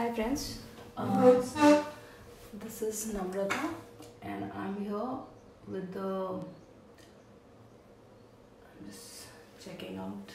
Hi friends, uh, this is Namrata and I'm here with the. I'm just checking out.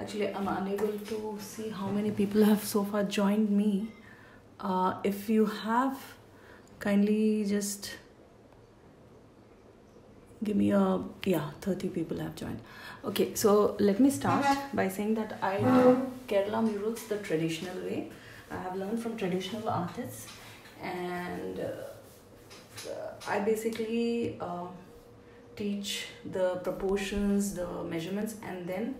Actually, I'm unable to see how many people have so far joined me. Uh, if you have, kindly just give me a yeah 30 people have joined. Okay so let me start by saying that i do kerala murals the traditional way. I have learned from traditional artists and uh, i basically uh, teach the proportions the measurements and then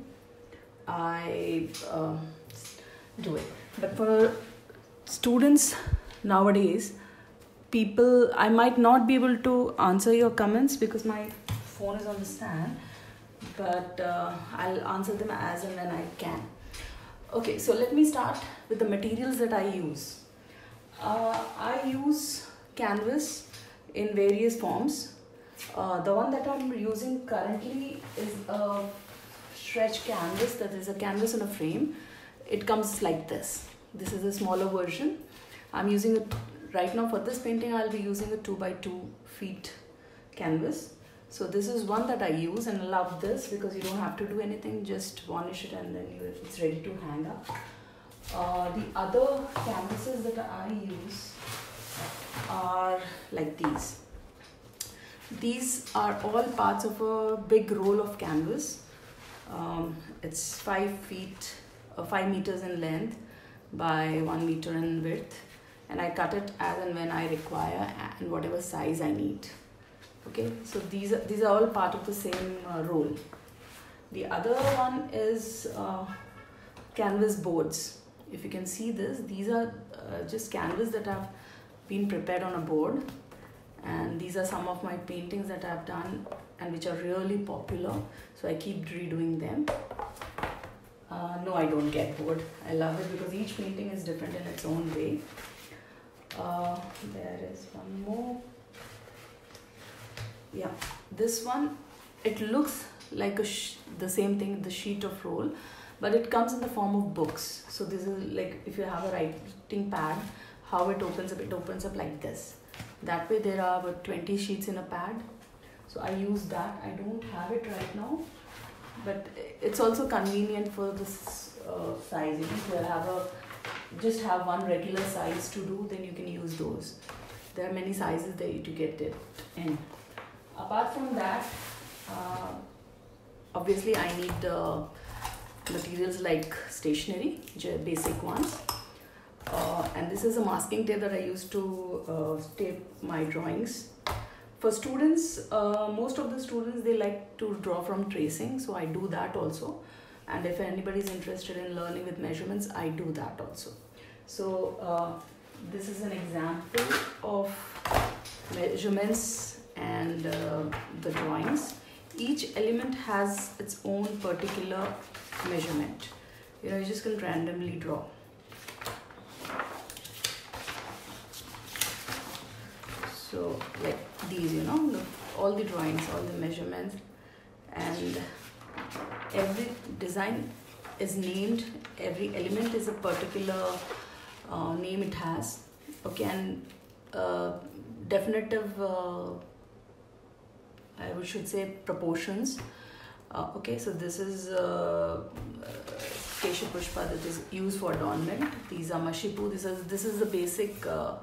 i uh, do it. But for students nowadays people i might not be able to answer your comments because my phone is on the stand but uh, i'll answer them as and when i can. Okay so let me start with the materials that i use. Uh, i use canvas in various forms. Uh, the one that i'm using currently is a stretch canvas that is a canvas in a frame. It comes like this. This is a smaller version. I'm using a right now for this painting I'll be using a 2 by 2 feet canvas. So this is one that I use and love this because you don't have to do anything just varnish it and then it's ready to hang up. Uh, the other canvases that I use are like these. These are all parts of a big roll of canvas. Um, it's 5 feet uh, 5 meters in length by 1 meter in width and I cut it as and when I require and whatever size I need. Okay, so these are, these are all part of the same uh. The other one is uh, canvas boards. If you can see this, these are uh, just canvas that have been prepared on a board and these are some of my paintings that I've done and which are really popular so I keep redoing them. Uh, no, I don't get bored. I love it because each painting is different in its own way. Uh, there is one more. Yeah this one it looks like a the same thing the sheet of roll but it comes in the form of books. So this is like if you have a writing pad how it opens up it opens up like this. That way there are about 20 sheets in a pad. So i use that. I don't have it right now but it's also convenient for this uh, size you have a just have one regular size to do then you can use those. There are many sizes that you to get it in. Apart from that uh, obviously i need uh, materials like stationery basic ones. Uh, and this is a masking tape that i use to uh, tape my drawings. For students uh, most of the students they like to draw from tracing so i do that also and if anybody is interested in learning with measurements i do that also. So uh, this is an example of measurements and uh, the drawings. Each element has its own particular measurement. You know you just can randomly draw. So like these you know all the drawings all the measurements and every design is named every element is a particular uh, name it has okay and uh, definitive uh, I should say proportions uh, okay so this is uh, Kesha Pushpa that is used for adornment. These are Mashipu. This is this is the basic uh,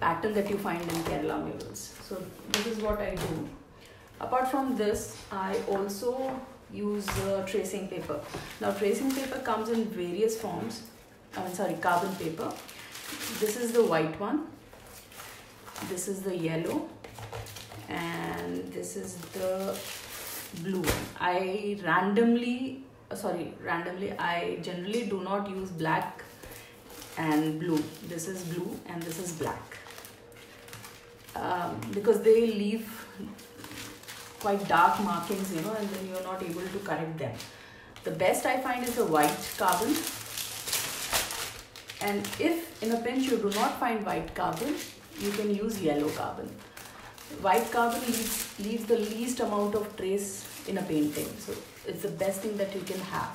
pattern that you find in Kerala murals. So this is what I do. Apart from this I also use uh, tracing paper. Now tracing paper comes in various forms. I'm sorry, carbon paper. This is the white one. This is the yellow. And this is the blue one. I randomly, uh, sorry, randomly, I generally do not use black and blue. This is blue and this is black. Um, because they leave quite dark markings, you know, and then you're not able to correct them. The best I find is a white carbon. And if in a pinch you do not find white carbon, you can use yellow carbon. White carbon leaves, leaves the least amount of trace in a painting. So it's the best thing that you can have.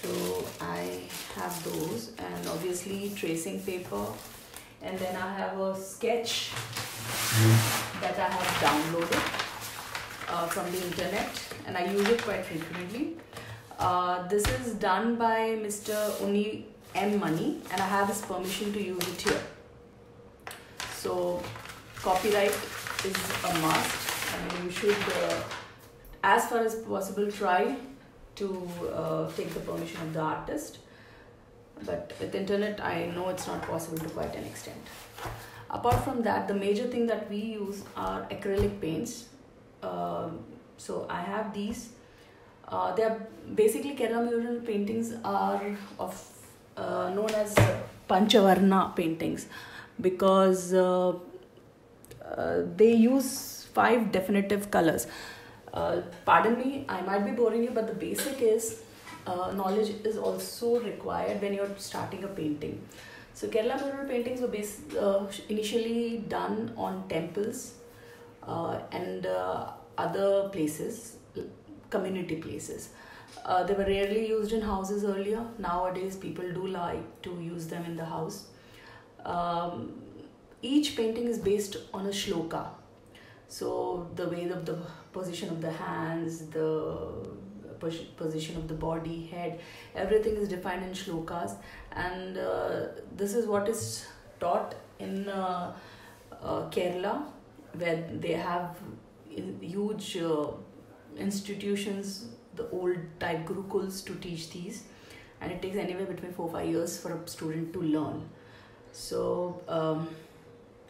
So I have those and obviously tracing paper and then I have a sketch hmm. that I have downloaded uh, from the internet and I use it quite frequently. Uh, this is done by Mr. Uni M Money and I have his permission to use it here. So copyright is a must and you should uh, as far as possible try to uh, take the permission of the artist but with internet i know it's not possible to quite an extent apart from that the major thing that we use are acrylic paints so i have these. Uh, they are basically kerala mural paintings are of uh, known as panchavarna paintings because uh, uh, they use five definitive colors. Uh, pardon me i might be boring you but the basic is uh, knowledge is also required when you're starting a painting. So Kerala mural paintings were uh, initially done on temples and uh, other places, community places. Uh, they were rarely used in houses earlier. Nowadays, people do like to use them in the house. Um, each painting is based on a shloka. So the way of the position of the hands, the position of the body, head, everything is defined in shlokas, and uh, this is what is taught in uh, uh, Kerala, where they have huge uh, institutions, the old type gurukuls to teach these, and it takes anywhere between four five years for a student to learn. So um,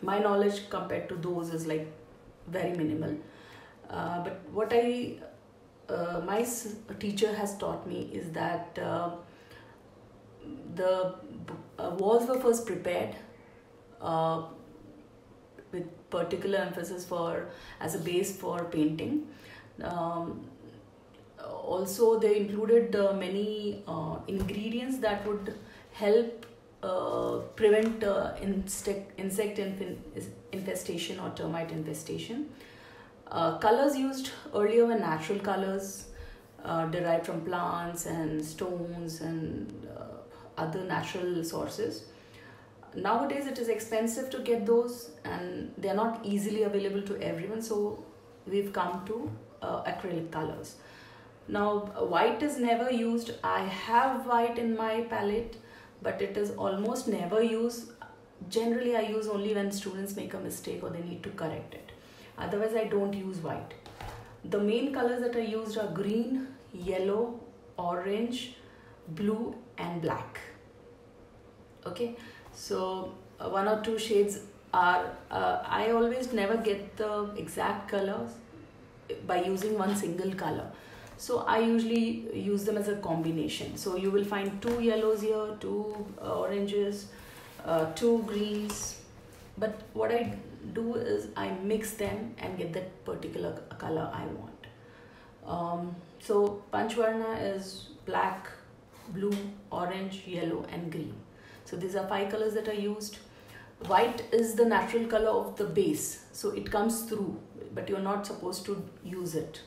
my knowledge compared to those is like very minimal. Uh, but what I uh, my teacher has taught me is that uh, the uh, walls were first prepared uh, particular emphasis for as a base for painting. Um, also, they included uh, many uh, ingredients that would help prevent insect, insect infestation or termite infestation. Uh, colors used earlier were natural colors uh, derived from plants and stones and uh, other natural sources. Nowadays, it is expensive to get those and they are not easily available to everyone, so we've come to uh, acrylic colors. Now, white is never used. I have white in my palette, but it is almost never used. Generally, I use only when students make a mistake or they need to correct it otherwise I don't use white. The main colors that are used are green, yellow, orange, blue and black. Okay, so uh, one or two shades are, uh, I always never get the exact colors by using one single color. So I usually use them as a combination. So you will find two yellows here, two uh, oranges, uh, two greens. But what I do is I mix them and get that particular color I want. Um, so Panchvarna is black, blue, orange, yellow and green. So these are five colors that are used. White is the natural color of the base. So it comes through but you're not supposed to use it.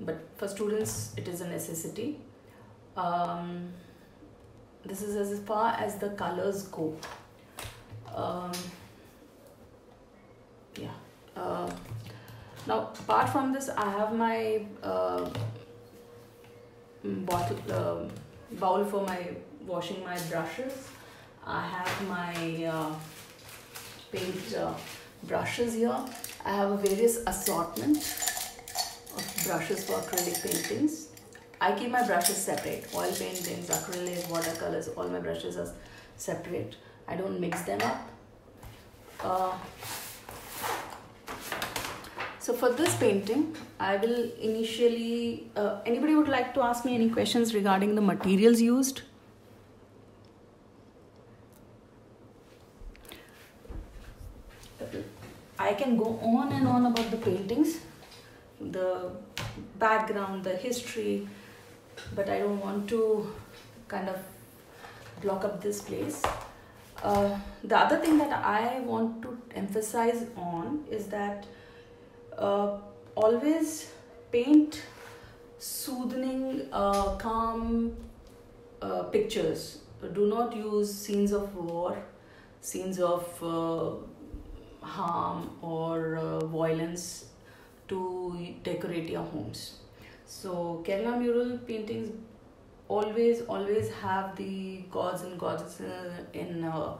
But for students it is a necessity. Um, this is as far as the colors go. Um, yeah uh, now apart from this i have my uh, bottle uh, bowl for my washing my brushes i have my uh, paint uh, brushes here. I have a various assortment of brushes for acrylic paintings. I keep my brushes separate. Oil paintings acrylic watercolors all my brushes are separate. I don't mix them up. Uh, so for this painting, I will initially, uh, anybody would like to ask me any questions regarding the materials used? I can go on and on about the paintings, the background, the history, but I don't want to kind of block up this place. Uh, the other thing that I want to emphasize on is that uh, always paint soothing, uh, calm uh, pictures. Do not use scenes of war, scenes of uh, harm or uh, violence to decorate your homes. So Kerala mural paintings always always have the gods and goddesses in a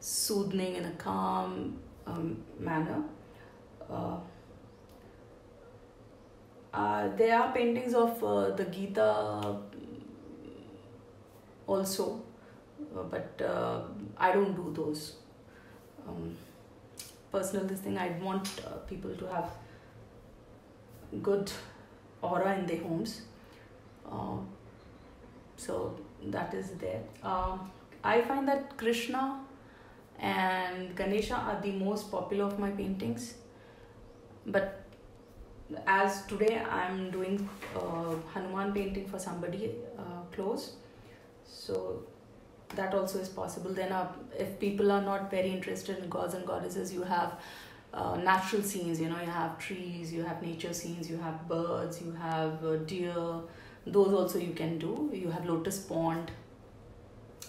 soothing in a calm um, manner. Uh, uh, there are paintings of uh, the Gita also, uh, but uh, I don't do those. Um, personal this thing, I want uh, people to have good aura in their homes. Uh, so that is there. Um, I find that Krishna and Ganesha are the most popular of my paintings, but as today I'm doing uh, Hanuman painting for somebody uh, close, so that also is possible. Then, uh, if people are not very interested in gods and goddesses, you have uh, natural scenes. You know, you have trees, you have nature scenes, you have birds, you have uh, deer. Those also you can do. You have lotus pond.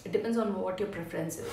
It depends on what your preference is.